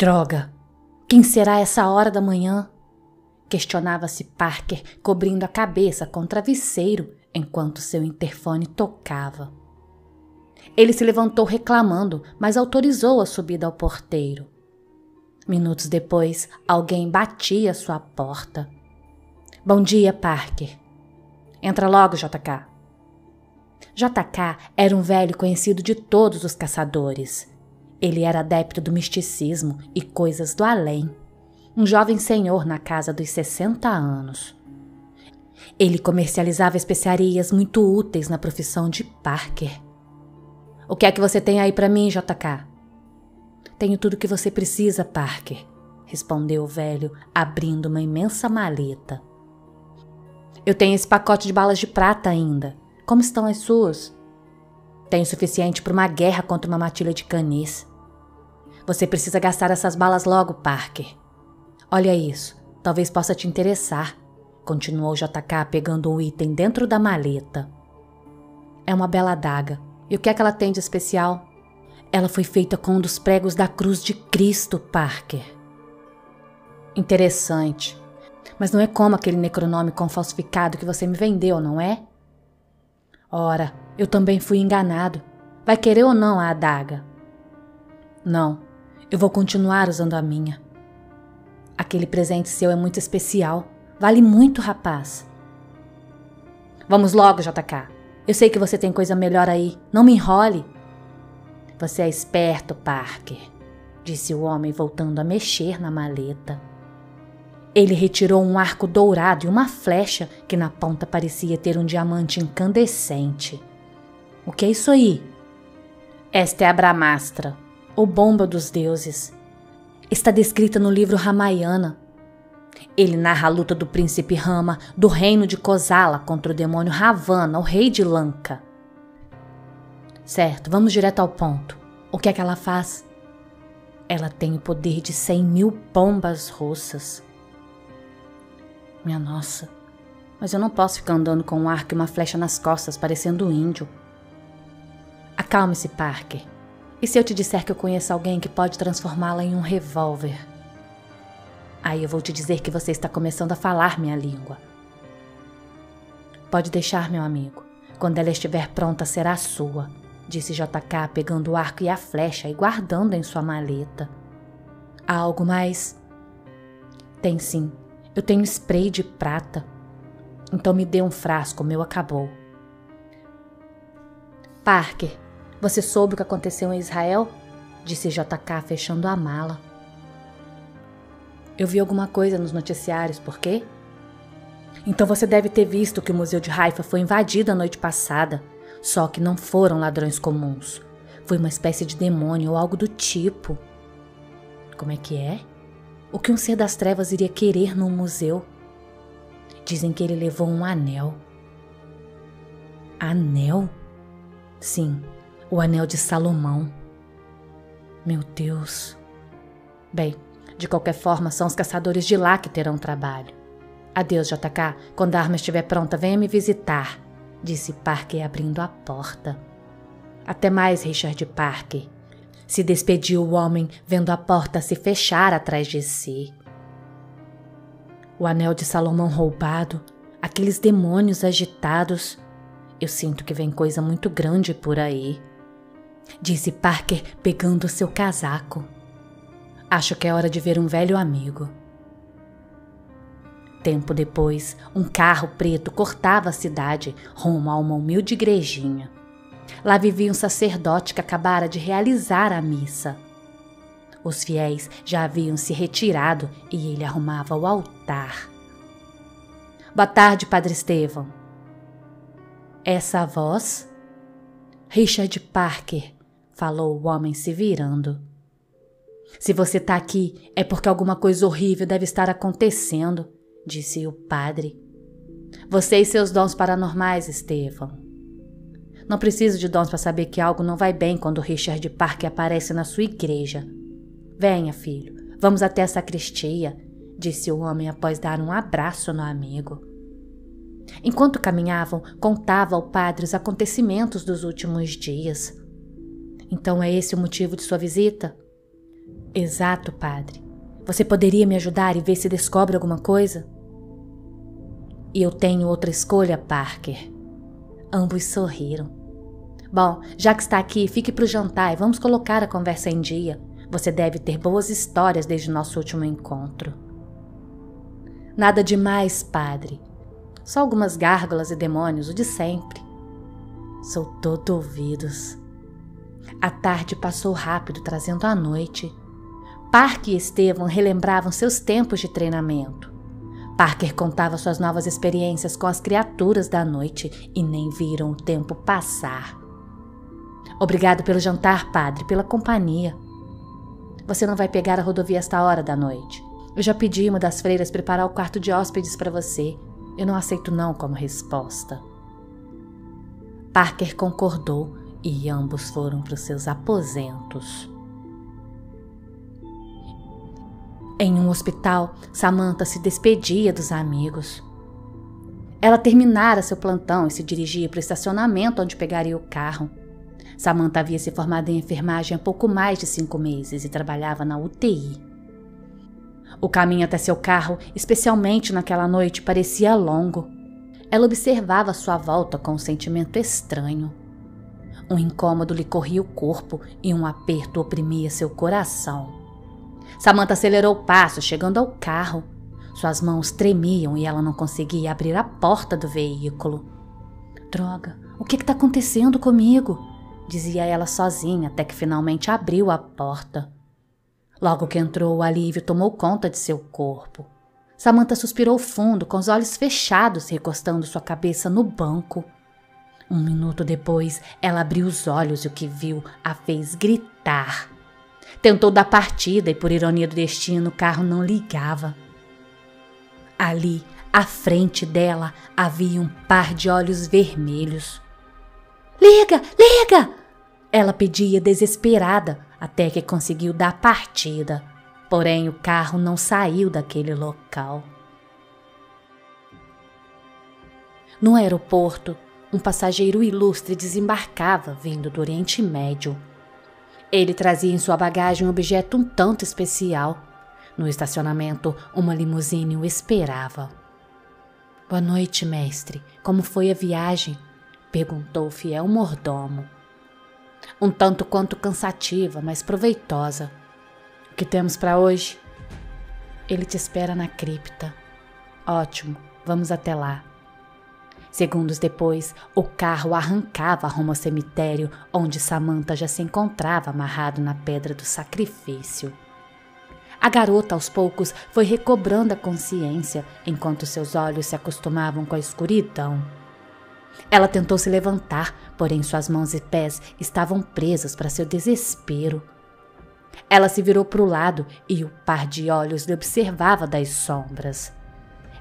Droga! Quem será essa hora da manhã? Questionava-se Parker, cobrindo a cabeça com o travesseiro enquanto seu interfone tocava. Ele se levantou reclamando, mas autorizou a subida ao porteiro. Minutos depois, alguém batia sua porta. Bom dia, Parker. Entra logo, JK. JK era um velho conhecido de todos os caçadores. Ele era adepto do misticismo e coisas do além. Um jovem senhor na casa dos 60 anos. Ele comercializava especiarias muito úteis na profissão de Parker. O que é que você tem aí para mim, JK? Tenho tudo o que você precisa, Parker, respondeu o velho, abrindo uma imensa maleta. Eu tenho esse pacote de balas de prata ainda. Como estão as suas? Tenho suficiente para uma guerra contra uma matilha de canis. Você precisa gastar essas balas logo, Parker. Olha isso, talvez possa te interessar, continuou JK pegando um item dentro da maleta. É uma bela adaga e o que é que ela tem de especial? Ela foi feita com um dos pregos da cruz de Cristo, Parker. Interessante. Mas não é como aquele necronômico falsificado que você me vendeu, não é? Ora, eu também fui enganado. Vai querer ou não a adaga? Não, eu vou continuar usando a minha. Aquele presente seu é muito especial. Vale muito, rapaz. Vamos logo, JK. Eu sei que você tem coisa melhor aí. Não me enrole. Você é esperto, Parker, disse o homem voltando a mexer na maleta. Ele retirou um arco dourado e uma flecha que na ponta parecia ter um diamante incandescente. O que é isso aí? Esta é a Bramastra, ou bomba dos deuses. Está descrita no livro Ramayana, ele narra a luta do príncipe Rama do reino de Kosala contra o demônio Ravana, o rei de Lanka. Certo, vamos direto ao ponto. O que é que ela faz? Ela tem o poder de cem mil pombas russas. Minha nossa, mas eu não posso ficar andando com um arco e uma flecha nas costas, parecendo um índio. Acalme-se, Parker. E se eu te disser que eu conheço alguém que pode transformá-la em um revólver? Aí eu vou te dizer que você está começando a falar minha língua. Pode deixar, meu amigo. Quando ela estiver pronta, será sua, disse JK, pegando o arco e a flecha e guardando em sua maleta. Há algo mais? Tem sim. Eu tenho spray de prata. Então me dê um frasco, meu acabou. Parker, você soube o que aconteceu em Israel? Disse JK, fechando a mala. Eu vi alguma coisa nos noticiários, por quê? Então você deve ter visto que o Museu de Haifa foi invadido a noite passada. Só que não foram ladrões comuns. Foi uma espécie de demônio ou algo do tipo. Como é que é? O que um ser das trevas iria querer num museu? Dizem que ele levou um anel. Anel? Sim, o anel de Salomão. Meu Deus. Bem, de qualquer forma, são os caçadores de lá que terão trabalho. Adeus, JK. Quando a arma estiver pronta, venha me visitar, disse Parker abrindo a porta. Até mais, Richard Parker. Se despediu o homem, vendo a porta se fechar atrás de si. O anel de Salomão roubado, aqueles demônios agitados. Eu sinto que vem coisa muito grande por aí, disse Parker, pegando seu casaco. Acho que é hora de ver um velho amigo. Tempo depois, um carro preto cortava a cidade rumo a uma humilde igrejinha. Lá vivia um sacerdote que acabara de realizar a missa. Os fiéis já haviam se retirado e ele arrumava o altar. Boa tarde, Padre Estevão. Essa voz? Richard Parker, falou o homem se virando. Se você está aqui, é porque alguma coisa horrível deve estar acontecendo, disse o padre. Você e seus dons paranormais, Estevão. Não preciso de dons para saber que algo não vai bem quando Richard Parker aparece na sua igreja. Venha, filho, vamos até a sacristia, disse o homem após dar um abraço no amigo. Enquanto caminhavam, contava ao padre os acontecimentos dos últimos dias. Então é esse o motivo de sua visita? Exato, padre. Você poderia me ajudar e ver se descobre alguma coisa? E eu tenho outra escolha, Parker. Ambos sorriram. Bom, já que está aqui, fique para o jantar e vamos colocar a conversa em dia. Você deve ter boas histórias desde o nosso último encontro. Nada demais, padre. Só algumas gárgulas e demônios, o de sempre. Sou todo ouvidos. A tarde passou rápido, trazendo a noite. Parker e Estevam relembravam seus tempos de treinamento. Parker contava suas novas experiências com as criaturas da noite e nem viram o tempo passar. Obrigado pelo jantar, padre, pela companhia. Você não vai pegar a rodovia esta hora da noite. Eu já pedi uma das freiras preparar o quarto de hóspedes para você. Eu não aceito não como resposta. Parker concordou e ambos foram para os seus aposentos. Em um hospital, Samantha se despedia dos amigos. Ela terminara seu plantão e se dirigia para o estacionamento onde pegaria o carro. Samantha havia se formado em enfermagem há pouco mais de cinco meses e trabalhava na UTI. O caminho até seu carro, especialmente naquela noite, parecia longo. Ela observava sua volta com um sentimento estranho. Um incômodo lhe corria o corpo e um aperto oprimia seu coração. Samantha acelerou o passo, chegando ao carro. Suas mãos tremiam e ela não conseguia abrir a porta do veículo. Droga, o que está acontecendo comigo? dizia ela sozinha até que finalmente abriu a porta. Logo que entrou, o alívio tomou conta de seu corpo. Samantha suspirou fundo, com os olhos fechados, recostando sua cabeça no banco. Um minuto depois, ela abriu os olhos e o que viu a fez gritar. Tentou dar partida e, por ironia do destino, o carro não ligava. Ali, à frente dela, havia um par de olhos vermelhos. Liga, liga! Ela pedia desesperada até que conseguiu dar partida, porém o carro não saiu daquele local. No aeroporto, um passageiro ilustre desembarcava vindo do Oriente Médio. Ele trazia em sua bagagem um objeto um tanto especial. No estacionamento, uma limusine o esperava. Boa noite, mestre. Como foi a viagem? perguntou o fiel mordomo um tanto quanto cansativa, mas proveitosa. O que temos para hoje? Ele te espera na cripta. Ótimo, vamos até lá. Segundos depois, o carro arrancava rumo ao cemitério onde Samantha já se encontrava amarrado na pedra do sacrifício. A garota, aos poucos, foi recobrando a consciência enquanto seus olhos se acostumavam com a escuridão. Ela tentou se levantar, porém suas mãos e pés estavam presas para seu desespero. Ela se virou para o lado e o par de olhos lhe observava das sombras.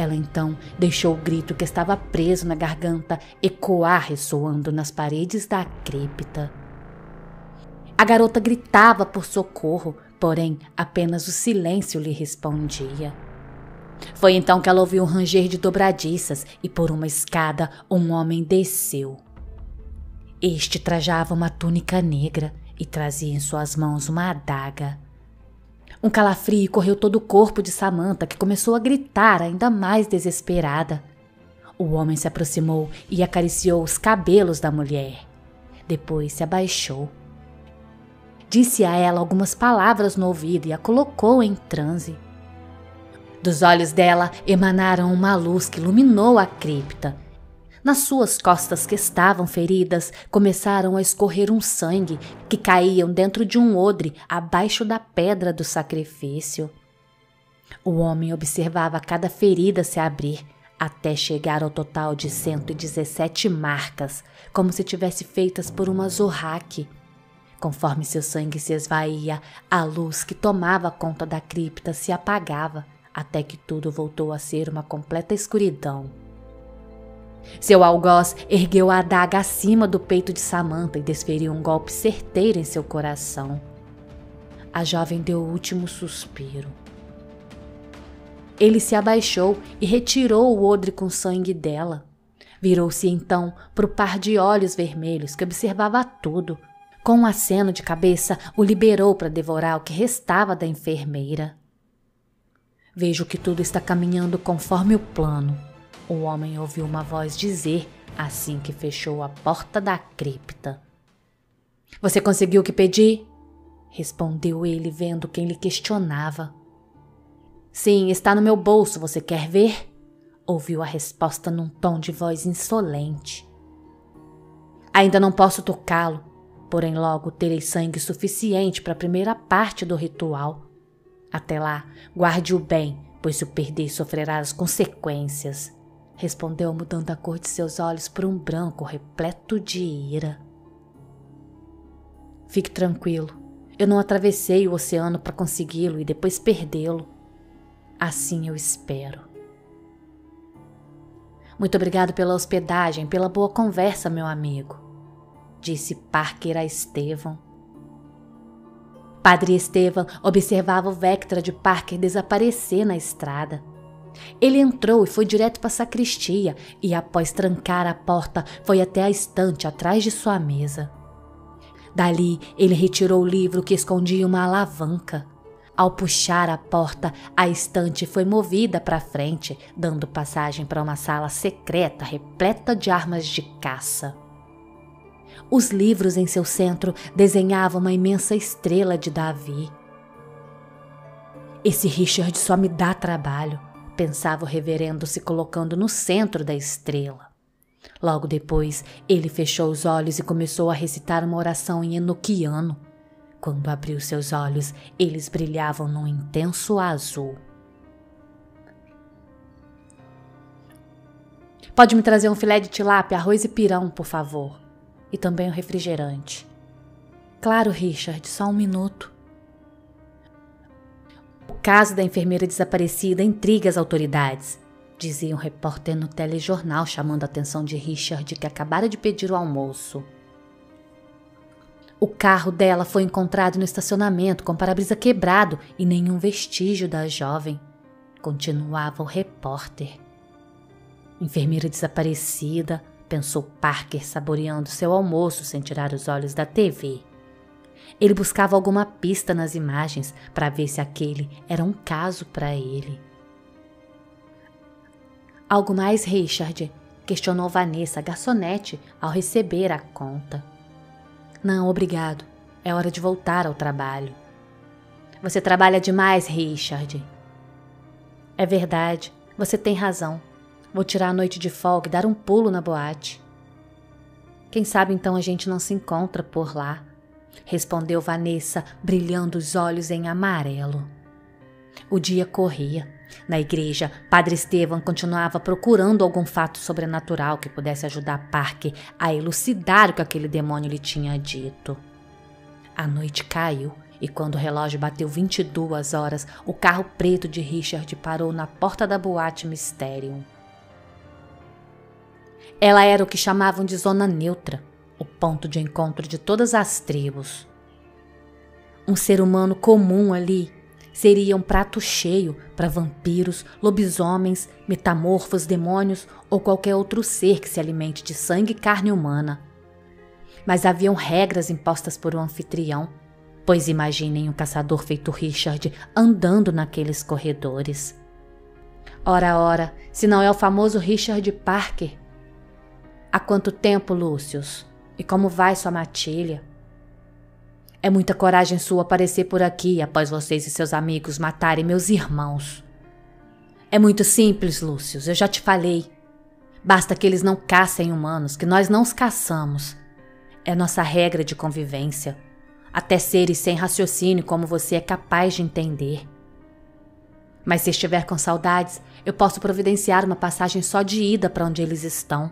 Ela então deixou o grito que estava preso na garganta ecoar ressoando nas paredes da cripta. A garota gritava por socorro, porém apenas o silêncio lhe respondia. Foi então que ela ouviu um ranger de dobradiças e por uma escada um homem desceu. Este trajava uma túnica negra e trazia em suas mãos uma adaga. Um calafrio correu todo o corpo de Samantha, que começou a gritar ainda mais desesperada. O homem se aproximou e acariciou os cabelos da mulher. Depois se abaixou. Disse a ela algumas palavras no ouvido e a colocou em transe. Dos olhos dela emanaram uma luz que iluminou a cripta. Nas suas costas que estavam feridas, começaram a escorrer um sangue que caíam dentro de um odre abaixo da pedra do sacrifício. O homem observava cada ferida se abrir, até chegar ao total de 117 marcas, como se tivesse feitas por uma zorraque. Conforme seu sangue se esvaía, a luz que tomava conta da cripta se apagava até que tudo voltou a ser uma completa escuridão. Seu algoz ergueu a adaga acima do peito de Samantha e desferiu um golpe certeiro em seu coração. A jovem deu o último suspiro. Ele se abaixou e retirou o odre com sangue dela. Virou-se então para o par de olhos vermelhos que observava tudo. Com um aceno de cabeça, o liberou para devorar o que restava da enfermeira. Vejo que tudo está caminhando conforme o plano. O homem ouviu uma voz dizer assim que fechou a porta da cripta. Você conseguiu o que pedi? Respondeu ele, vendo quem lhe questionava. Sim, está no meu bolso, você quer ver? Ouviu a resposta num tom de voz insolente. Ainda não posso tocá-lo, porém logo terei sangue suficiente para a primeira parte do ritual. Até lá, guarde-o bem, pois se o perder sofrerá as consequências. Respondeu, mudando a cor de seus olhos para um branco repleto de ira. Fique tranquilo, eu não atravessei o oceano para consegui-lo e depois perdê-lo. Assim eu espero. Muito obrigado pela hospedagem, pela boa conversa, meu amigo, disse Parker a Estevão Padre Estevam observava o Vectra de Parker desaparecer na estrada. Ele entrou e foi direto para a sacristia e, após trancar a porta, foi até a estante atrás de sua mesa. Dali, ele retirou o livro que escondia uma alavanca. Ao puxar a porta, a estante foi movida para frente, dando passagem para uma sala secreta repleta de armas de caça. Os livros em seu centro desenhavam uma imensa estrela de Davi. Esse Richard só me dá trabalho, pensava o reverendo se colocando no centro da estrela. Logo depois, ele fechou os olhos e começou a recitar uma oração em enoquiano. Quando abriu seus olhos, eles brilhavam num intenso azul. Pode me trazer um filé de tilápia, arroz e pirão, por favor e também o refrigerante. Claro, Richard, só um minuto. O caso da enfermeira desaparecida intriga as autoridades, dizia um repórter no telejornal chamando a atenção de Richard que acabara de pedir o almoço. O carro dela foi encontrado no estacionamento com para-brisa quebrado e nenhum vestígio da jovem. Continuava o repórter. Enfermeira desaparecida, pensou Parker, saboreando seu almoço sem tirar os olhos da TV. Ele buscava alguma pista nas imagens para ver se aquele era um caso para ele. Algo mais, Richard? questionou Vanessa, garçonete, ao receber a conta. Não, obrigado. É hora de voltar ao trabalho. Você trabalha demais, Richard. É verdade, você tem razão. Vou tirar a noite de folga e dar um pulo na boate. Quem sabe então a gente não se encontra por lá, respondeu Vanessa, brilhando os olhos em amarelo. O dia corria. Na igreja, Padre Estevam continuava procurando algum fato sobrenatural que pudesse ajudar Parker a elucidar o que aquele demônio lhe tinha dito. A noite caiu e quando o relógio bateu 22 horas, o carro preto de Richard parou na porta da boate Mysterium. Ela era o que chamavam de zona neutra, o ponto de encontro de todas as tribos. Um ser humano comum ali seria um prato cheio para vampiros, lobisomens, metamorfos, demônios ou qualquer outro ser que se alimente de sangue e carne humana. Mas haviam regras impostas por um anfitrião, pois imaginem um caçador feito Richard andando naqueles corredores. Ora, ora, se não é o famoso Richard Parker, Há quanto tempo, Lúcius? E como vai sua matilha? É muita coragem sua aparecer por aqui após vocês e seus amigos matarem meus irmãos. É muito simples, Lúcius, eu já te falei. Basta que eles não caçem humanos, que nós não os caçamos. É nossa regra de convivência. Até seres sem raciocínio como você é capaz de entender. Mas se estiver com saudades, eu posso providenciar uma passagem só de ida para onde eles estão.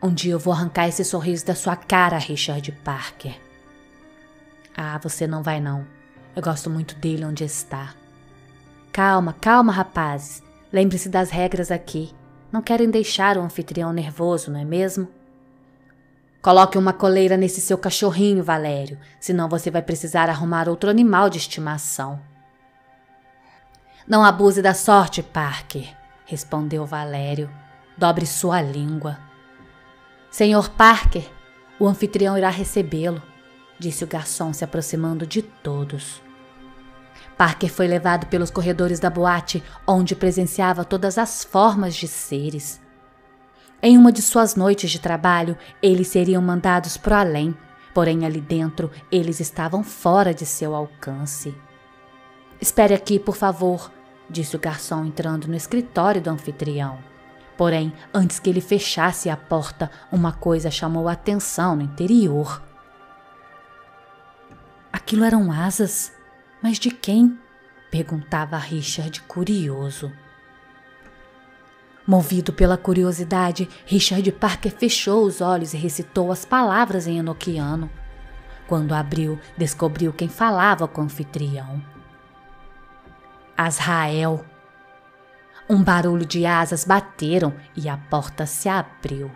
Um dia eu vou arrancar esse sorriso da sua cara, Richard Parker. Ah, você não vai não. Eu gosto muito dele onde está. Calma, calma, rapazes. Lembre-se das regras aqui. Não querem deixar o anfitrião nervoso, não é mesmo? Coloque uma coleira nesse seu cachorrinho, Valério, senão você vai precisar arrumar outro animal de estimação. Não abuse da sorte, Parker, respondeu Valério. Dobre sua língua. Senhor Parker, O anfitrião irá recebê-lo, disse o garçom se aproximando de todos. Parker foi levado pelos corredores da boate, onde presenciava todas as formas de seres. Em uma de suas noites de trabalho, eles seriam mandados para além, porém ali dentro eles estavam fora de seu alcance. Espere aqui, por favor, disse o garçom entrando no escritório do anfitrião. Porém, antes que ele fechasse a porta, uma coisa chamou a atenção no interior. Aquilo eram asas? Mas de quem? perguntava Richard curioso. Movido pela curiosidade, Richard Parker fechou os olhos e recitou as palavras em enoquiano. Quando abriu, descobriu quem falava com o anfitrião. Azrael. Um barulho de asas bateram e a porta se abriu.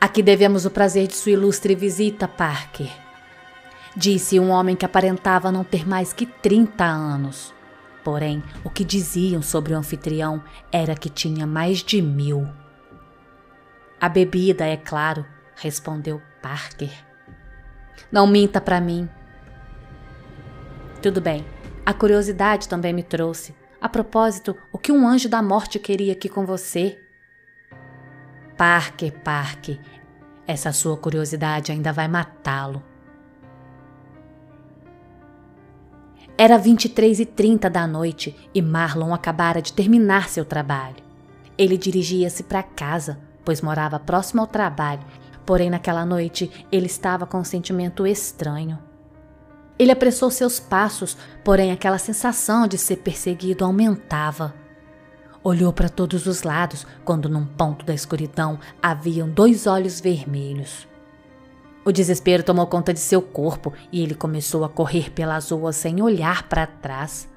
Aqui devemos o prazer de sua ilustre visita, Parker. Disse um homem que aparentava não ter mais que 30 anos. Porém, o que diziam sobre o anfitrião era que tinha mais de mil. A bebida, é claro, respondeu Parker. Não minta para mim. Tudo bem, a curiosidade também me trouxe. A propósito, que um anjo da morte queria aqui com você? Parker, Parker, essa sua curiosidade ainda vai matá-lo. Era 23 e 30 da noite e Marlon acabara de terminar seu trabalho. Ele dirigia-se para casa, pois morava próximo ao trabalho, porém naquela noite ele estava com um sentimento estranho. Ele apressou seus passos, porém aquela sensação de ser perseguido aumentava. Olhou para todos os lados quando, num ponto da escuridão, haviam dois olhos vermelhos. O desespero tomou conta de seu corpo e ele começou a correr pelas ruas sem olhar para trás.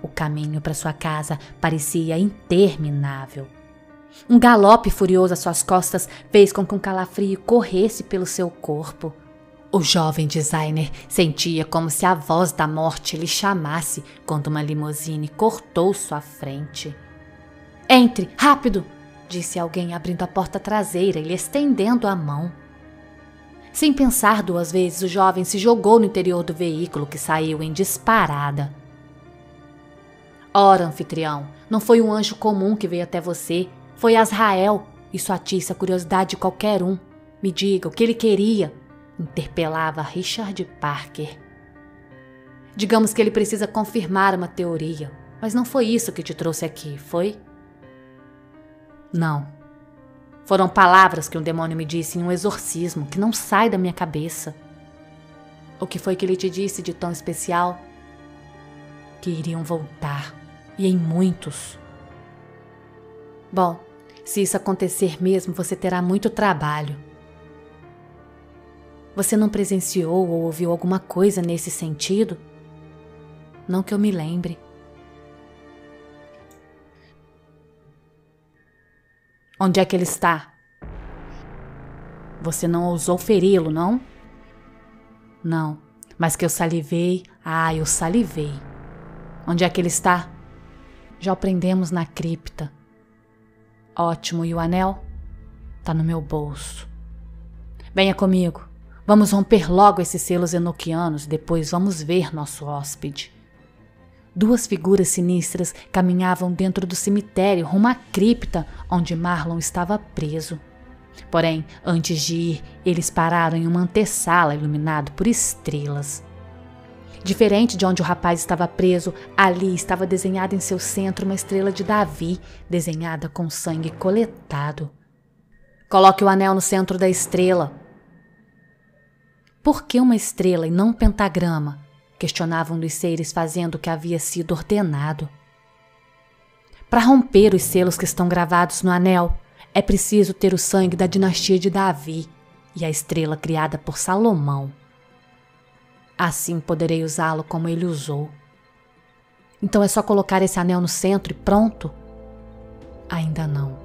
O caminho para sua casa parecia interminável. Um galope furioso às suas costas fez com que um calafrio corresse pelo seu corpo. O jovem designer sentia como se a voz da morte lhe chamasse quando uma limusine cortou sua frente. Entre, rápido! disse alguém abrindo a porta traseira e lhe estendendo a mão. Sem pensar duas vezes, o jovem se jogou no interior do veículo que saiu em disparada. Ora, anfitrião, não foi um anjo comum que veio até você, foi Azrael. Isso atiça a curiosidade de qualquer um. Me diga o que ele queria interpelava Richard Parker. Digamos que ele precisa confirmar uma teoria, mas não foi isso que te trouxe aqui, foi? Não. Foram palavras que um demônio me disse em um exorcismo que não sai da minha cabeça. O que foi que ele te disse de tão especial? Que iriam voltar, e em muitos. Bom, se isso acontecer mesmo, você terá muito trabalho. Você não presenciou ou ouviu alguma coisa nesse sentido? Não que eu me lembre. Onde é que ele está? Você não ousou feri-lo, não? Não, mas que eu salivei, ah, eu salivei. Onde é que ele está? Já o prendemos na cripta. Ótimo, e o anel? Tá no meu bolso. Venha comigo. Vamos romper logo esses selos enoquianos, depois vamos ver nosso hóspede. Duas figuras sinistras caminhavam dentro do cemitério rumo à cripta onde Marlon estava preso. Porém, antes de ir, eles pararam em uma antessala iluminado por estrelas. Diferente de onde o rapaz estava preso, ali estava desenhada em seu centro uma estrela de Davi, desenhada com sangue coletado. Coloque o anel no centro da estrela, por que uma estrela e não um pentagrama? Questionavam dos seres fazendo o que havia sido ordenado. Para romper os selos que estão gravados no anel, é preciso ter o sangue da dinastia de Davi e a estrela criada por Salomão. Assim poderei usá-lo como ele usou. Então é só colocar esse anel no centro e pronto? Ainda não.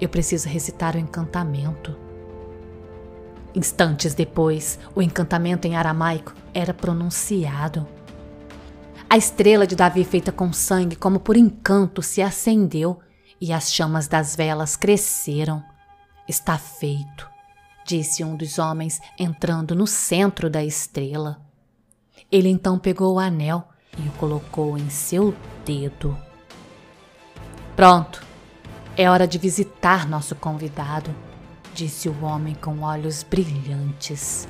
Eu preciso recitar o encantamento. Instantes depois, o encantamento em aramaico era pronunciado. A estrela de Davi, feita com sangue, como por encanto, se acendeu e as chamas das velas cresceram. Está feito. disse um dos homens, entrando no centro da estrela. Ele então pegou o anel e o colocou em seu dedo. Pronto, é hora de visitar nosso convidado, disse o homem com olhos brilhantes.